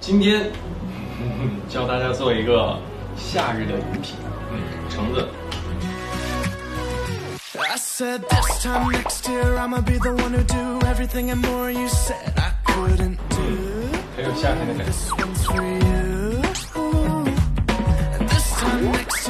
今天教大家做一个夏日的饮品，橙子。I said this time next year I'ma be the one who do everything and more you said I couldn't do. 很有夏天的感觉。time next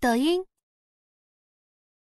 抖音、